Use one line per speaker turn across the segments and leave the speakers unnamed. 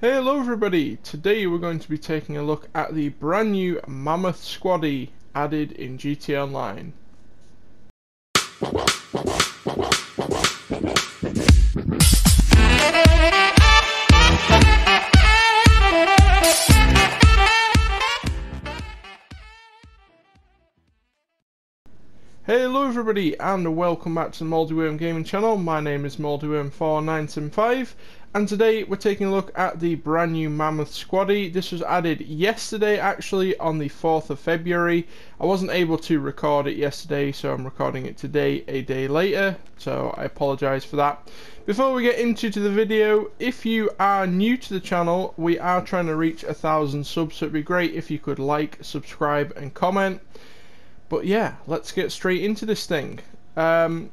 Hello everybody! Today we're going to be taking a look at the brand new Mammoth Squaddie added in GTA Online. Hello everybody and welcome back to the Moldyworm Gaming channel. My name is Moldyworm4975 and today we're taking a look at the brand new Mammoth Squaddie. This was added yesterday actually on the 4th of February. I wasn't able to record it yesterday so I'm recording it today a day later so I apologise for that. Before we get into the video, if you are new to the channel, we are trying to reach a thousand subs so it'd be great if you could like, subscribe and comment. But yeah, let's get straight into this thing. Um,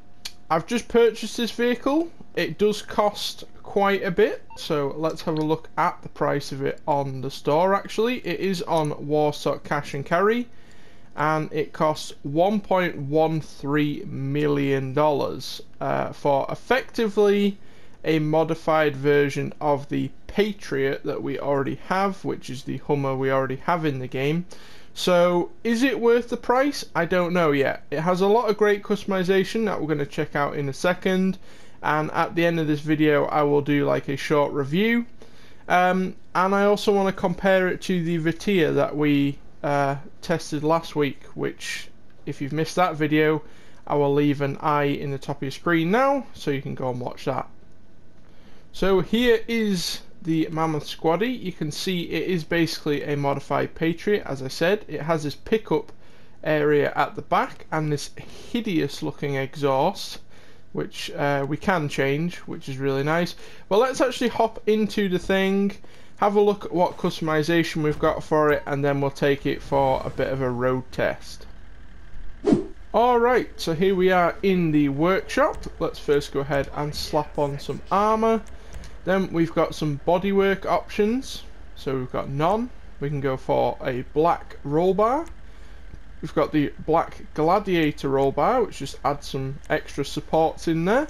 I've just purchased this vehicle. It does cost quite a bit, so let's have a look at the price of it on the store actually. It is on Warstock Cash and Carry and it costs $1.13 million uh, for effectively a modified version of the Patriot that we already have, which is the Hummer we already have in the game. So, is it worth the price? I don't know yet. It has a lot of great customization that we're going to check out in a second. And at the end of this video, I will do like a short review. Um, and I also want to compare it to the Vatia that we uh, tested last week, which, if you've missed that video, I will leave an eye in the top of your screen now, so you can go and watch that. So here is the Mammoth Squaddie, you can see it is basically a modified Patriot, as I said. It has this pickup area at the back and this hideous looking exhaust which uh, we can change which is really nice. But let's actually hop into the thing have a look at what customization we've got for it and then we'll take it for a bit of a road test. Alright so here we are in the workshop. Let's first go ahead and slap on some armor then we've got some bodywork options. So we've got none. We can go for a black roll bar. We've got the black gladiator roll bar, which just adds some extra supports in there.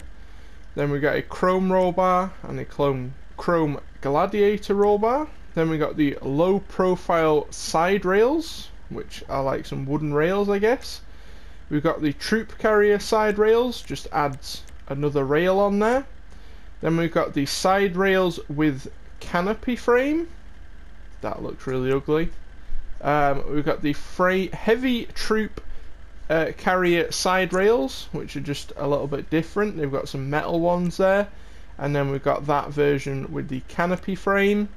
Then we've got a chrome roll bar and a chrome, chrome gladiator roll bar. Then we got the low profile side rails, which are like some wooden rails, I guess. We've got the troop carrier side rails, just adds another rail on there. Then we've got the side rails with canopy frame. That looks really ugly. Um, we've got the heavy troop uh, carrier side rails, which are just a little bit different. They've got some metal ones there. And then we've got that version with the canopy frame.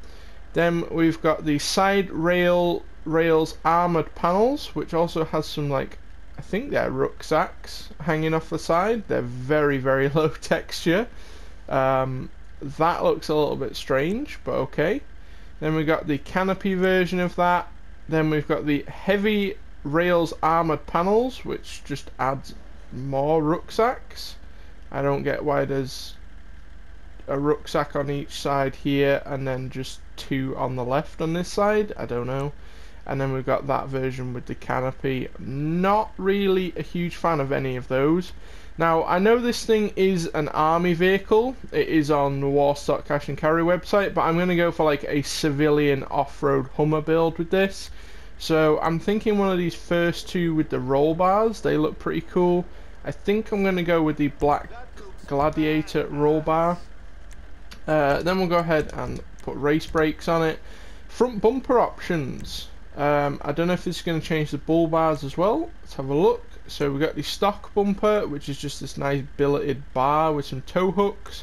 Then we've got the side rail rails armored panels, which also has some like I think they're rucksacks hanging off the side. They're very very low texture. Um, that looks a little bit strange, but okay. Then we've got the canopy version of that. Then we've got the heavy rails armored panels, which just adds more rucksacks. I don't get why there's a rucksack on each side here and then just two on the left on this side. I don't know. And then we've got that version with the canopy. Not really a huge fan of any of those. Now, I know this thing is an army vehicle. It is on the Warstock Cash and Carry website, but I'm going to go for like a civilian off-road Hummer build with this. So I'm thinking one of these first two with the roll bars. They look pretty cool. I think I'm going to go with the black Gladiator roll bar. Uh, then we'll go ahead and put race brakes on it. Front bumper options. Um, I don't know if this is going to change the bull bars as well. Let's have a look. So we've got the stock bumper, which is just this nice billeted bar with some tow hooks.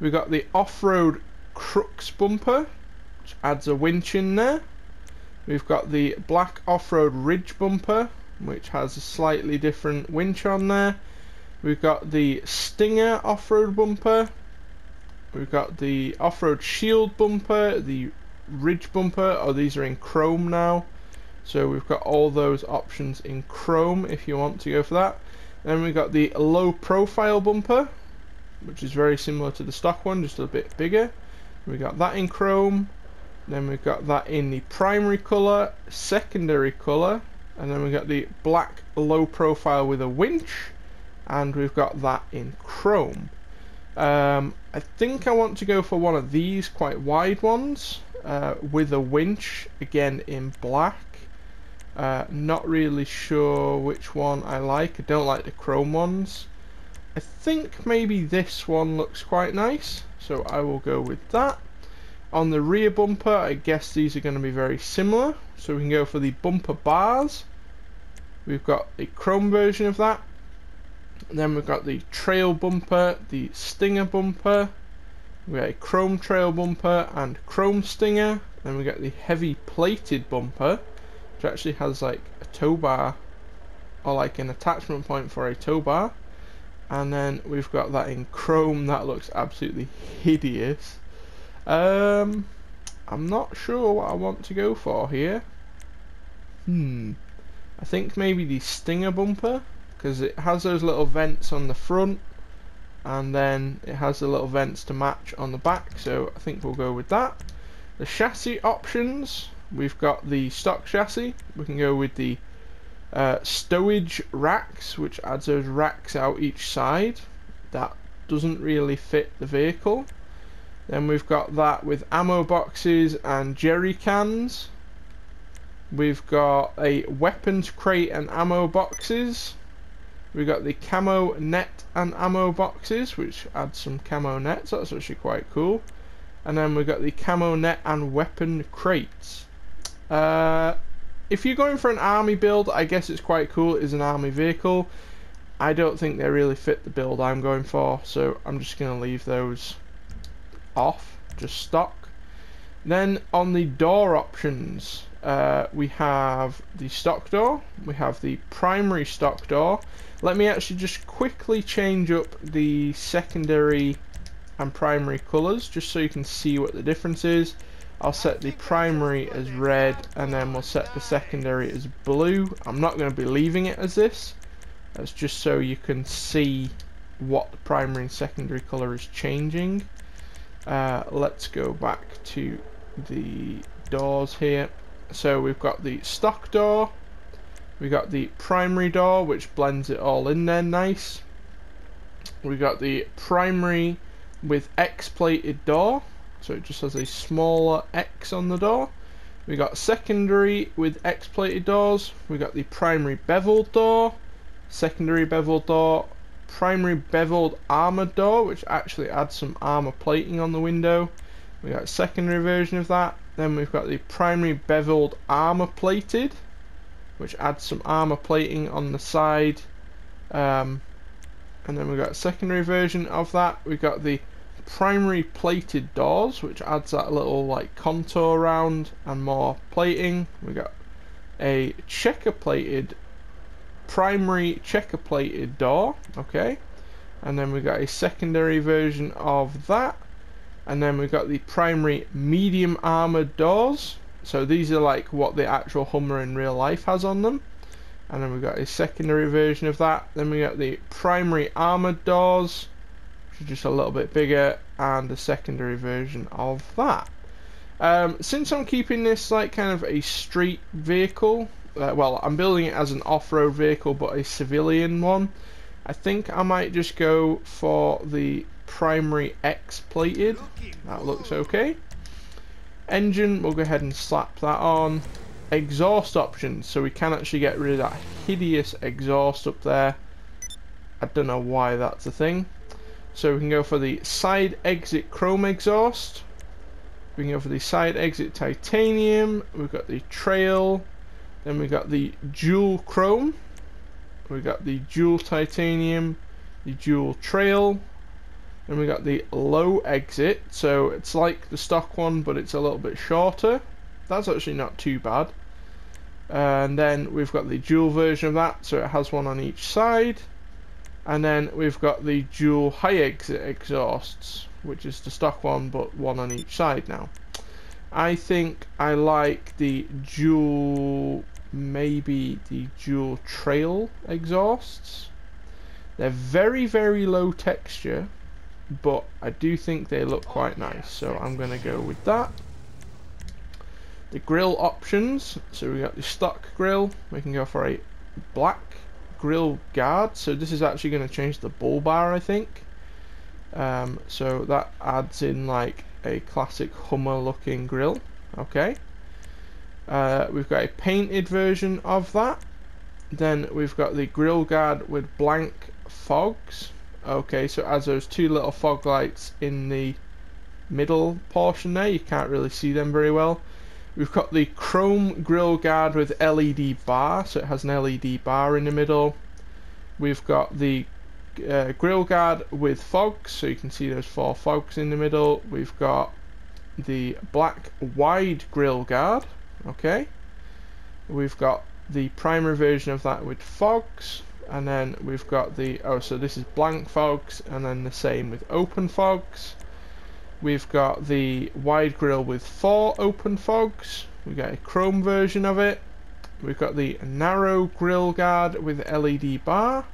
We've got the off-road crux bumper, which adds a winch in there. We've got the black off-road ridge bumper, which has a slightly different winch on there. We've got the Stinger off-road bumper. We've got the off-road shield bumper, the ridge bumper. Oh, these are in chrome now. So we've got all those options in chrome if you want to go for that. Then we've got the low profile bumper, which is very similar to the stock one, just a bit bigger. We've got that in chrome. Then we've got that in the primary colour, secondary colour, and then we've got the black low profile with a winch, and we've got that in chrome. Um, I think I want to go for one of these quite wide ones uh, with a winch, again in black. Uh, not really sure which one I like. I don't like the chrome ones. I think maybe this one looks quite nice, so I will go with that. On the rear bumper, I guess these are going to be very similar. So we can go for the bumper bars. We've got a chrome version of that. Then we've got the trail bumper, the stinger bumper. We got a chrome trail bumper and chrome stinger. Then we got the heavy plated bumper, which actually has like a tow bar or like an attachment point for a tow bar. And then we've got that in chrome that looks absolutely hideous. Um, I'm not sure what I want to go for here. Hmm. I think maybe the Stinger bumper because it has those little vents on the front and then it has the little vents to match on the back so I think we'll go with that. The chassis options we've got the stock chassis we can go with the uh, stowage racks which adds those racks out each side that doesn't really fit the vehicle then we've got that with ammo boxes and jerry cans. We've got a weapons crate and ammo boxes. We've got the camo net and ammo boxes, which add some camo nets. That's actually quite cool. And then we've got the camo net and weapon crates. Uh, if you're going for an army build, I guess it's quite cool. It is an army vehicle. I don't think they really fit the build I'm going for, so I'm just going to leave those off, just stock. Then on the door options, uh, we have the stock door, we have the primary stock door. Let me actually just quickly change up the secondary and primary colours just so you can see what the difference is. I'll set the primary as red and then we'll set the secondary as blue. I'm not going to be leaving it as this. That's just so you can see what the primary and secondary colour is changing. Uh, let's go back to the doors here. So we've got the stock door, we got the primary door which blends it all in there nice. We got the primary with X plated door, so it just has a smaller X on the door. We got secondary with X plated doors. We got the primary beveled door, secondary beveled door, primary beveled armor door, which actually adds some armor plating on the window. We got a secondary version of that. Then we've got the primary beveled armor plated, which adds some armor plating on the side. Um, and then we've got a secondary version of that. We've got the primary plated doors, which adds that little like contour around and more plating. We got a checker plated primary checker plated door okay? And then we got a secondary version of that. And then we got the primary medium armored doors. So these are like what the actual Hummer in real life has on them. And then we got a secondary version of that. Then we got the primary armored doors which are just a little bit bigger and a secondary version of that um, since I'm keeping this like kind of a street vehicle uh, well, I'm building it as an off-road vehicle, but a civilian one. I think I might just go for the primary X plated. That looks okay. Engine, we'll go ahead and slap that on. Exhaust options, so we can actually get rid of that hideous exhaust up there. I don't know why that's a thing. So we can go for the side exit chrome exhaust. We can go for the side exit titanium. We've got the trail. Then we've got the dual chrome. We've got the dual titanium, the dual trail. Then we got the low exit. So it's like the stock one, but it's a little bit shorter. That's actually not too bad. And then we've got the dual version of that, so it has one on each side. And then we've got the dual high exit exhausts, which is the stock one, but one on each side now. I think I like the dual maybe the dual trail exhausts. They're very, very low texture, but I do think they look quite nice, so I'm going to go with that. The grill options, so we got the stock grill, we can go for a black grill guard, so this is actually going to change the bull bar I think. Um, so that adds in like a classic Hummer looking grill. Okay. Uh, we've got a painted version of that. Then we've got the grill guard with blank fogs. Okay, so as those two little fog lights in the middle portion there. You can't really see them very well. We've got the chrome grill guard with LED bar, so it has an LED bar in the middle. We've got the uh, grill guard with fogs, so you can see those four fogs in the middle. We've got the black wide grill guard, okay. We've got the primary version of that with fogs, and then we've got the, oh, so this is blank fogs, and then the same with open fogs. We've got the wide grill with four open fogs. We've got a chrome version of it. We've got the narrow grill guard with LED bar.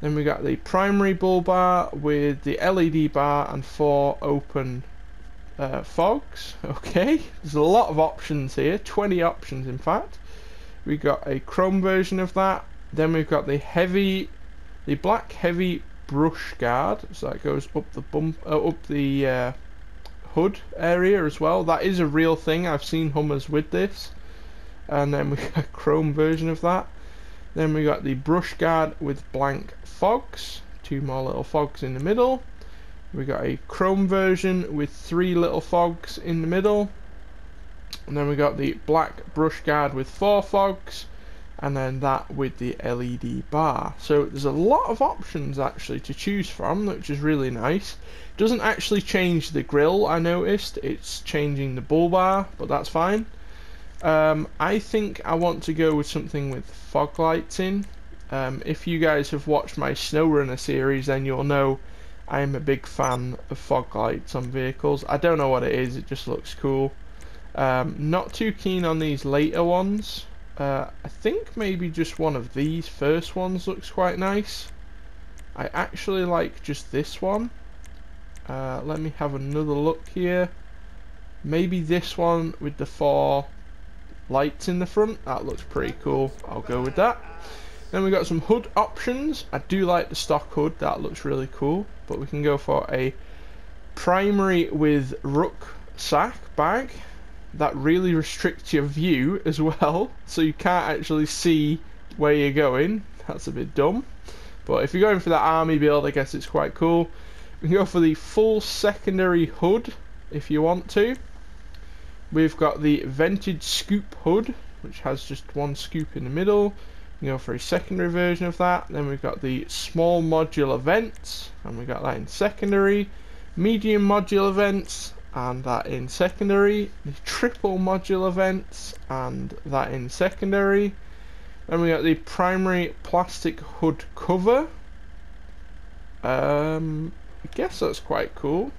Then we got the primary bull bar with the LED bar and four open uh, fogs. Okay, there's a lot of options here, 20 options in fact. We got a chrome version of that. Then we've got the heavy, the black heavy brush guard, so that goes up the bump, uh, up the uh, hood area as well. That is a real thing. I've seen Hummers with this. And then we got a chrome version of that. Then we got the brush guard with blank fogs, two more little fogs in the middle. We got a chrome version with three little fogs in the middle. And then we got the black brush guard with four fogs and then that with the LED bar. So there's a lot of options actually to choose from, which is really nice. Doesn't actually change the grill, I noticed. It's changing the bull bar, but that's fine. Um, I think I want to go with something with fog lights in. Um, if you guys have watched my SnowRunner series, then you'll know I am a big fan of fog lights on vehicles. I don't know what it is, it just looks cool. Um, not too keen on these later ones. Uh, I think maybe just one of these first ones looks quite nice. I actually like just this one. Uh, let me have another look here. Maybe this one with the four lights in the front. That looks pretty cool. I'll go with that. Then we've got some hood options. I do like the stock hood. That looks really cool. But we can go for a primary with rucksack bag. That really restricts your view as well. So you can't actually see where you're going. That's a bit dumb. But if you're going for that army build, I guess it's quite cool. We can go for the full secondary hood if you want to. We've got the vented scoop hood, which has just one scoop in the middle you go for a secondary version of that. Then we've got the small modular vents, and we got that in secondary. Medium modular vents, and that in secondary. The triple module vents, and that in secondary. Then we got the primary plastic hood cover. Um, I guess that's quite cool.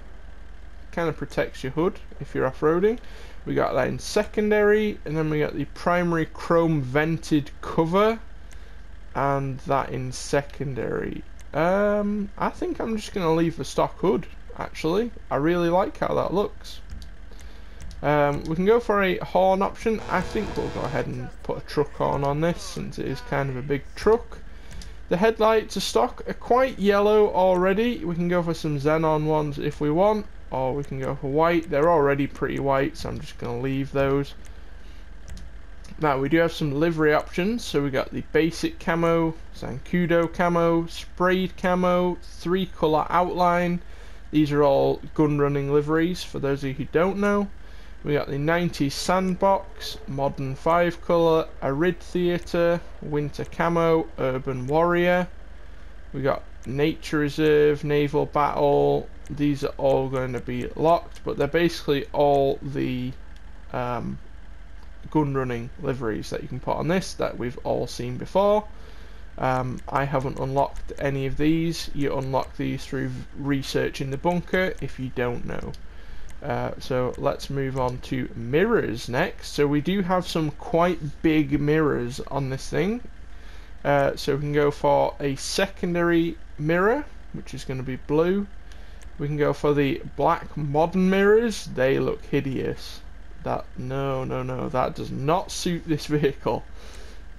Kind of protects your hood if you're off-roading. We got that in secondary, and then we got the primary chrome vented cover and that in secondary. Um, I think I'm just going to leave the stock hood, actually. I really like how that looks. Um, we can go for a horn option. I think we'll go ahead and put a truck horn on this, since it is kind of a big truck. The headlights are stock are quite yellow already. We can go for some xenon ones if we want, or we can go for white. They're already pretty white, so I'm just going to leave those. Now we do have some livery options, so we got the basic camo, Zancudo camo, sprayed camo, three colour outline. These are all gun running liveries for those of you who don't know. We got the 90s sandbox, modern 5 colour, Arid Theatre, winter camo, urban warrior. We got nature reserve, naval battle. These are all going to be locked, but they're basically all the um, gun running liveries that you can put on this that we've all seen before. Um, I haven't unlocked any of these. You unlock these through researching the bunker if you don't know. Uh, so let's move on to mirrors next. So we do have some quite big mirrors on this thing. Uh, so we can go for a secondary mirror, which is going to be blue. We can go for the black modern mirrors. They look hideous. That no, no, no. That does not suit this vehicle.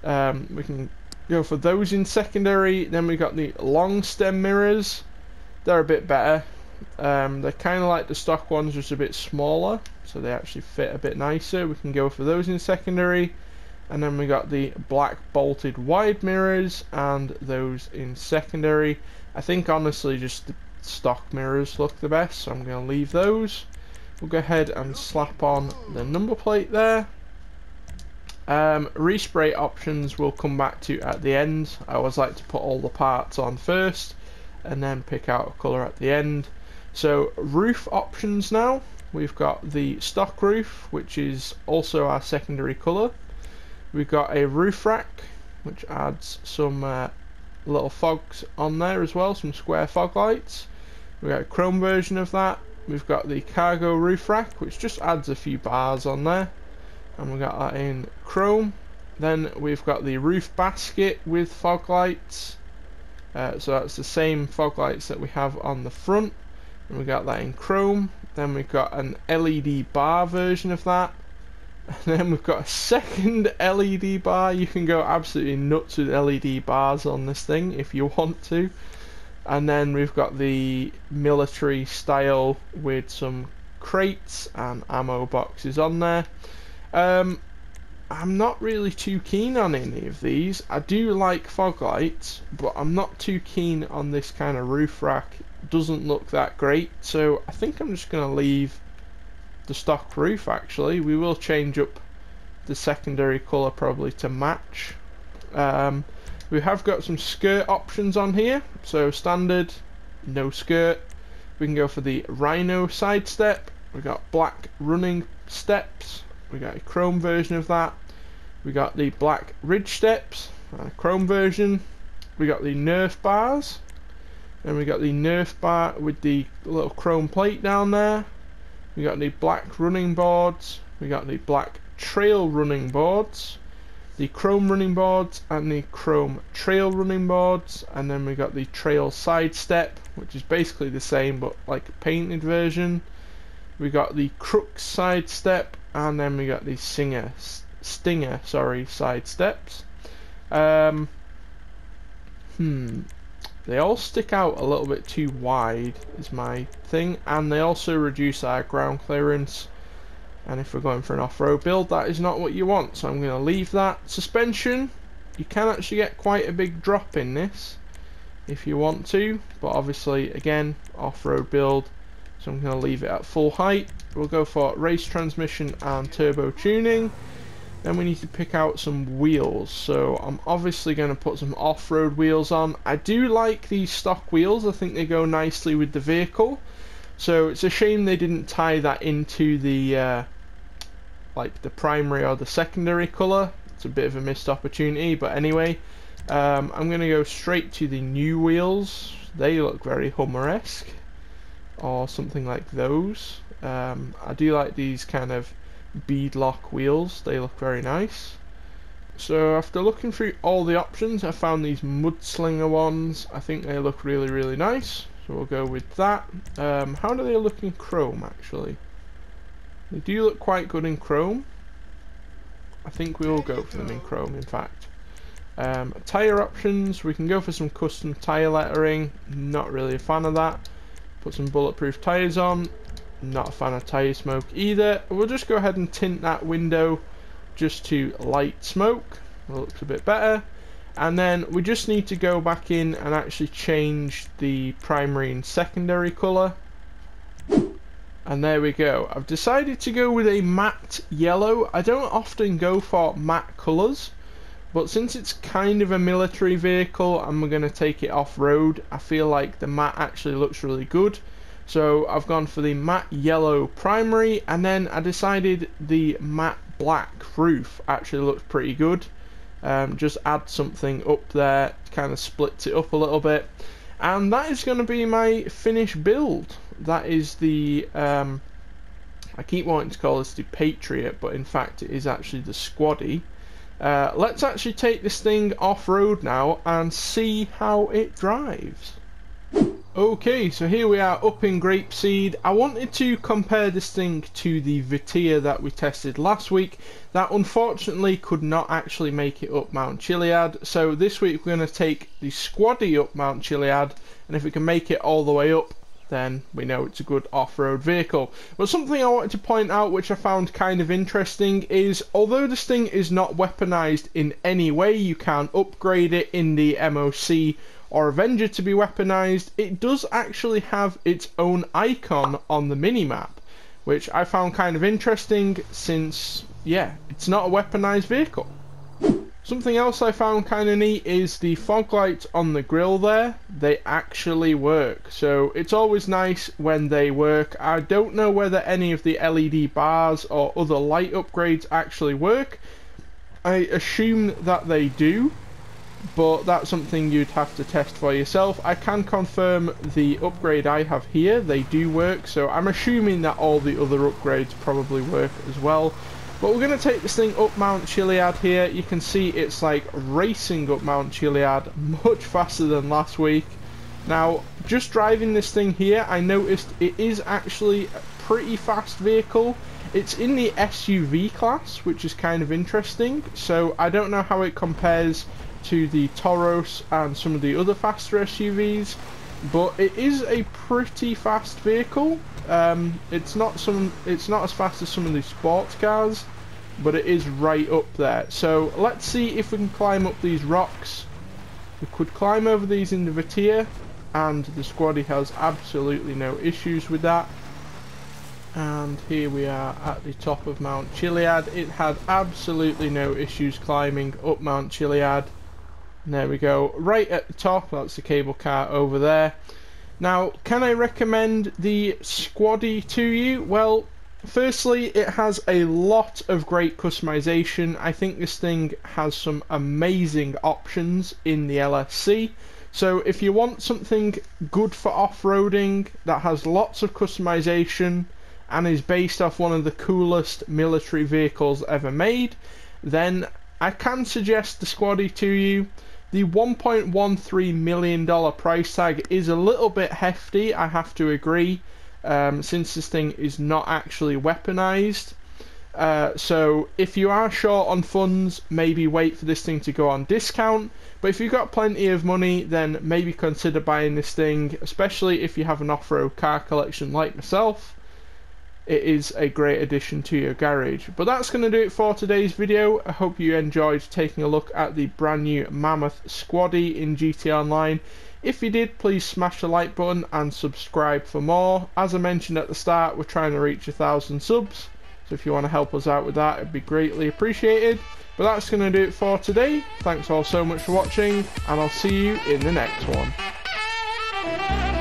Um, we can go for those in secondary. Then we got the long stem mirrors. they're a bit better. Um, they're kind of like the stock ones, just a bit smaller, so they actually fit a bit nicer. We can go for those in secondary. And then we got the black bolted wide mirrors and those in secondary. I think honestly just the stock mirrors look the best, so I'm going to leave those. We'll go ahead and slap on the number plate there. Um, respray options we'll come back to at the end. I always like to put all the parts on first and then pick out a colour at the end. So roof options now. We've got the stock roof, which is also our secondary colour. We've got a roof rack, which adds some uh, little fogs on there as well, some square fog lights. We've got a chrome version of that. We've got the cargo roof rack, which just adds a few bars on there and we got that in chrome. Then we've got the roof basket with fog lights. Uh, so that's the same fog lights that we have on the front. And we got that in chrome. Then we've got an LED bar version of that. And then we've got a second LED bar. You can go absolutely nuts with LED bars on this thing if you want to. And then we've got the military style with some crates and ammo boxes on there um, I'm not really too keen on any of these. I do like fog lights, but I'm not too keen on this kind of roof rack. Doesn't look that great, so I think I'm just going to leave the stock roof actually. We will change up the secondary colour probably to match. Um, we have got some skirt options on here, so standard, no skirt. We can go for the Rhino side step. We've got black running steps we got a chrome version of that. We got the black ridge steps, chrome version. We got the Nerf bars, and we got the Nerf bar with the little chrome plate down there. We got the black running boards. We got the black trail running boards, the chrome running boards, and the chrome trail running boards. And then we got the trail side step, which is basically the same but like a painted version. We got the crook side step and then we got these singer stinger sorry side steps. Um, hmm. They all stick out a little bit too wide is my thing. And they also reduce our ground clearance. And if we're going for an off-road build that is not what you want. So I'm going to leave that. Suspension. You can actually get quite a big drop in this if you want to. But obviously again off-road build. So I'm going to leave it at full height we'll go for race transmission and turbo tuning. Then we need to pick out some wheels. So I'm obviously going to put some off-road wheels on. I do like these stock wheels. I think they go nicely with the vehicle. So it's a shame they didn't tie that into the uh, like the primary or the secondary colour it's a bit of a missed opportunity but anyway um, I'm going to go straight to the new wheels. They look very Hummer-esque or something like those. Um, I do like these kind of beadlock wheels, they look very nice. So after looking through all the options I found these mudslinger ones, I think they look really really nice. So we'll go with that. Um, how do they look in chrome actually? They do look quite good in chrome. I think we will go for them in chrome in fact. Um, tyre options, we can go for some custom tyre lettering, not really a fan of that. Put some bulletproof tyres on. Not a fan of tyre smoke either. We'll just go ahead and tint that window just to light smoke. It looks a bit better. And then we just need to go back in and actually change the primary and secondary colour. And there we go. I've decided to go with a matte yellow. I don't often go for matte colours. But since it's kind of a military vehicle and we're going to take it off-road, I feel like the matte actually looks really good. So I've gone for the matte yellow primary and then I decided the matte black roof actually looks pretty good. Um, just add something up there, kind of splits it up a little bit. And that is going to be my finished build. That is the, um, I keep wanting to call this the Patriot, but in fact it is actually the Squaddie. Uh, let's actually take this thing off-road now and see how it drives. Okay, so here we are up in Grapeseed. I wanted to compare this thing to the Vitia that we tested last week. That unfortunately could not actually make it up Mount Chiliad. So this week we're going to take the Squaddie up Mount Chiliad and if we can make it all the way up then we know it's a good off-road vehicle. But something I wanted to point out which I found kind of interesting is although this thing is not weaponized in any way, you can upgrade it in the MOC or Avenger to be weaponized, it does actually have its own icon on the minimap, which I found kind of interesting since, yeah, it's not a weaponized vehicle. Something else I found kind of neat is the fog lights on the grill there. They actually work. So it's always nice when they work. I don't know whether any of the LED bars or other light upgrades actually work. I assume that they do. But that's something you'd have to test for yourself. I can confirm the upgrade I have here, they do work. So I'm assuming that all the other upgrades probably work as well. But we're going to take this thing up Mount Chiliad here. You can see it's like racing up Mount Chiliad much faster than last week. Now, just driving this thing here, I noticed it is actually a pretty fast vehicle. It's in the SUV class, which is kind of interesting. So I don't know how it compares to the Toros and some of the other faster SUVs. But it is a pretty fast vehicle. Um, it's not some. It's not as fast as some of the sports cars, but it is right up there. So let's see if we can climb up these rocks. We could climb over these in the Vatia, and the Squaddie has absolutely no issues with that. And here we are at the top of Mount Chiliad. It had absolutely no issues climbing up Mount Chiliad. There we go, right at the top, that's the cable car over there. Now, can I recommend the Squaddie to you? Well, firstly, it has a lot of great customization. I think this thing has some amazing options in the LSC. So if you want something good for off-roading that has lots of customization and is based off one of the coolest military vehicles ever made, then I can suggest the Squaddie to you. The $1.13 million price tag is a little bit hefty, I have to agree, um, since this thing is not actually weaponized. Uh, so if you are short on funds, maybe wait for this thing to go on discount. But if you've got plenty of money, then maybe consider buying this thing, especially if you have an off-road car collection like myself it is a great addition to your garage. But that's going to do it for today's video. I hope you enjoyed taking a look at the brand new Mammoth Squaddie in GT Online. If you did, please smash the like button and subscribe for more. As I mentioned at the start, we're trying to reach a thousand subs. So if you want to help us out with that, it'd be greatly appreciated. But that's going to do it for today. Thanks all so much for watching, and I'll see you in the next one.